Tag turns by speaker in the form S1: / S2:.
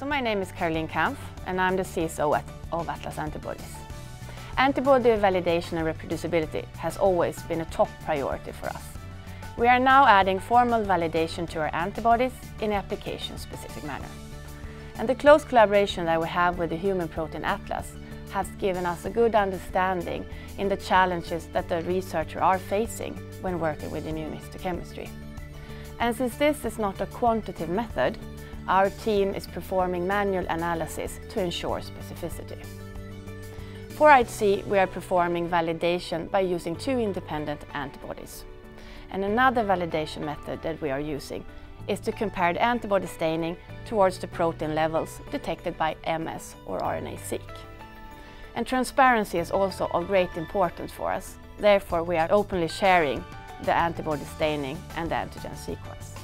S1: So my name is Caroline Kampf and I'm the CSO at, of Atlas Antibodies. Antibody validation and reproducibility has always been a top priority for us. We are now adding formal validation to our antibodies in an application-specific manner. And the close collaboration that we have with the Human Protein Atlas has given us a good understanding in the challenges that the researchers are facing when working with immunohistochemistry. And since this is not a quantitative method, our team is performing manual analysis to ensure specificity. For IHC, we are performing validation by using two independent antibodies. And another validation method that we are using is to compare the antibody staining towards the protein levels detected by MS or RNA-seq. And transparency is also of great importance for us. Therefore, we are openly sharing the antibody staining and the antigen sequence.